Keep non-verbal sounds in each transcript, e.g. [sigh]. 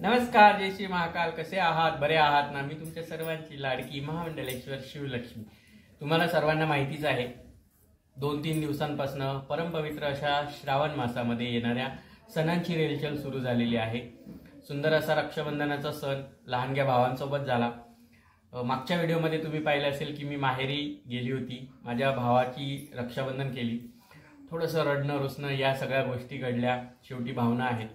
नमस्कार जय श्री महाकाल. कसे आहात? बरे आहात ना? मी तुमच्या सर्वांची लाडकी महामंडलेश्वर शिवलक्ष्मी. तुम्हाला सर्वांना माहितीच आहे दोन तीन दिवसांपासून परमपवित्र अशा श्रावण मासामध्ये येणाऱ्या सणांची रेलचल सुरू झालेली आहे. सुंदर असा रक्षाबंधनाचा सण लहानग्या भावांसोबत झाला. मागच्या व्हिडिओमध्ये तुम्ही पाहिलं असेल की मी माहेरी गेली होती. माझ्या भावाची रक्षाबंधन केली. थोडंसं रडणं रुसणं या सगळ्या गोष्टी घडल्या. शेवटी भावना आहेत.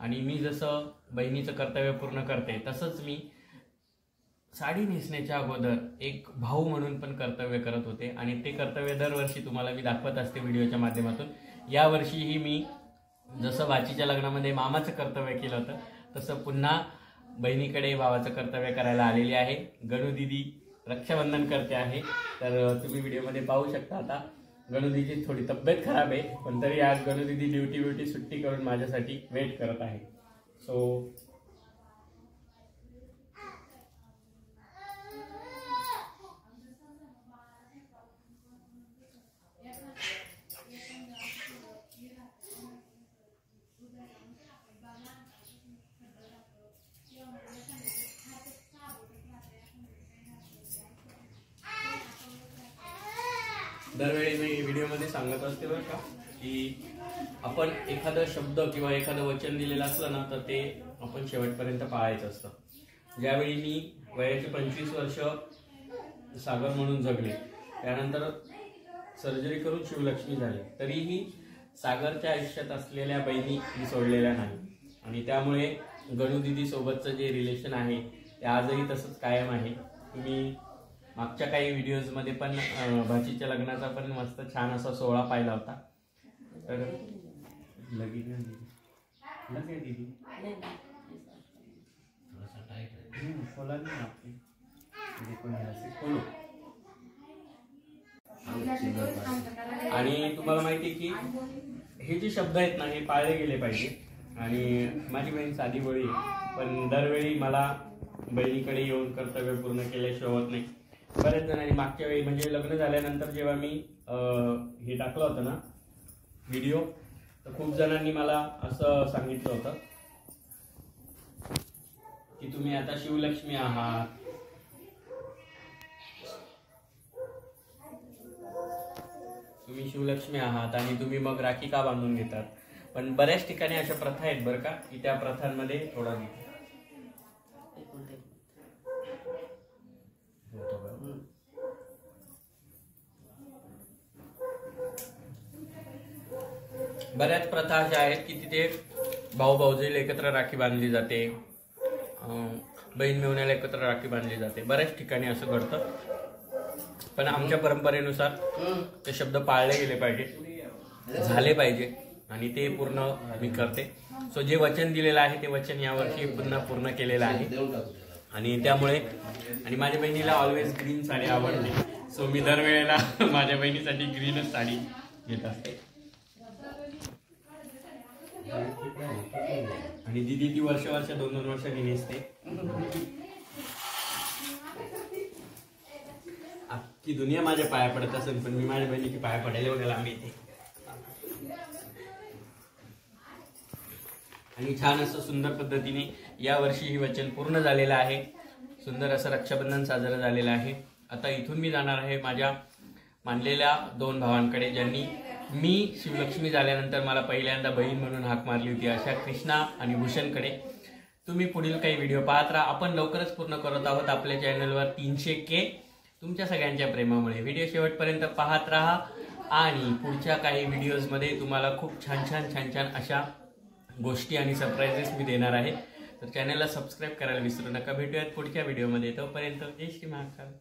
आणि मी जसं बहिणीचं कर्तव्य पूर्ण करते तसंच मी साडी नेसण्याच्या अगोदर एक भाऊ म्हणून पण कर्तव्य करत होते आणि ते कर्तव्य दरवर्षी तुम्हाला मी दाखवत असते व्हिडिओच्या माध्यमातून. यावर्षीही मी जसं बाचीच्या लग्नामध्ये मामाचं कर्तव्य केलं होतं तसं पुन्हा बहिणीकडे भावाचं कर्तव्य करायला आलेली आहे. गणू दिदी रक्षाबंधन करते आहे. तर तुम्ही व्हिडिओमध्ये पाहू शकता आता. गणुदीची थोडी तब्येत खराब आहे पण तरी आज गणू ड्युटी ब्युटी सुट्टी करून माझ्यासाठी वेट करत आहे. सो दरवेळी मी व्हिडिओमध्ये सांगत असते बरं का की आपण एखादा शब्द किंवा एखादं वचन दिलेलं असलं ना तर ते आपण शेवटपर्यंत पाळायचं असतं. ज्यावेळी मी वयाचे पंचवीस वर्ष सागर म्हणून जगले त्यानंतर सर्जरी करून शिवलक्ष्मी झाले. तरीही सागरच्या आयुष्यात असलेल्या बहिणी मी सोडलेल्या नाही. आणि त्यामुळे गणू सोबतचं जे रिलेशन आहे ते आजही तसंच कायम आहे. तुम्ही मागच्या काही व्हिडिओजमध्ये पण भाचीच्या लग्नाचा पण मस्त छान असा सोहळा पाहिला होता. तर. म्हणजे. आणि तुम्हाला माहिती आहे की हे जे शब्द आहेत ना हे पाळले गेले पाहिजे. आणि माझी बहीण साधी बळी आहे पण दरवेळी मला बहिणीकडे येऊन कर्तव्य पूर्ण केल्याशिवाय होत नाही. बऱ्याच जणांनी मागच्या वेळी म्हणजे लग्न झाल्यानंतर जेव्हा मी हे टाकलं होतं ना व्हिडिओ तर खूप जणांनी मला असं सांगितलं होतं की तुम्ही आता शिवलक्ष्मी आहात. तुम्ही शिवलक्ष्मी आहात आणि तुम्ही मग राखी का बांधून घेतात? पण बऱ्याच ठिकाणी अशा प्रथा आहेत बरं का की त्या प्रथांमध्ये थोडा बऱ्याच प्रथा अशा आहेत की तिथे भाऊ भाऊजीला एकत्र राखी बांधली जाते. बहीण मेवण्याला एकत्र राखी बांधली जाते. बऱ्याच ठिकाणी असं घडतं. पण आमच्या परंपरेनुसार ते शब्द पाळले गेले पाहिजे. झाले पाहिजे. आणि ते पूर्ण मी करते. सो जे वचन दिलेलं आहे ते वचन यावर्षी पुन्हा पूर्ण केलेलं आहे. आणि त्यामुळे आणि माझ्या बहिणीला ऑलवेज ग्रीन साडी आवडते. सो मी दरवेळेला [laughs] माझ्या बहिणीसाठी ग्रीनच साडी घेत असते. आणि दिदी ती वर्ष वर्ष दोन दोन वर्षांनी नेसते. अख्खी दुनिया माझ्या पाया पडत असेल पण मी माझ्या बहिणीची पाया पडायला बघायला आम्ही इथे. आणि छान असं सुंदर पद्धतीने या वर्षी ही वचन पूर्ण झालेलं आहे. सुंदर असं रक्षाबंधन साजरं झालेलं आहे. आता इथून मी जाणार आहे माझ्या मानलेल्या दोन भावांकडे ज्यांनी मी शिवलक्ष्मी झाल्यानंतर मला पहिल्यांदा बहीण म्हणून हाक मारली होती अशा कृष्णा आणि भूषणकडे. तुम्ही पुढील काही व्हिडिओ पाहत राहा. आपण लवकरच पूर्ण करत आहोत आपल्या चॅनलवर तीनशे के. तुमच्या सगळ्यांच्या प्रेमामुळे व्हिडिओ शेवटपर्यंत पाहत राहा. आणि पुढच्या काही व्हिडिओजमध्ये तुम्हाला खूप छान छान छान छान अशा गोष्टी आणि सरप्राईजेस मी देणार आहे. तर चॅनलला सबस्क्राईब करायला विसरू नका. भेटूयात पुढच्या व्हिडिओमध्ये तोपर्यंत जय श्री महाकाल.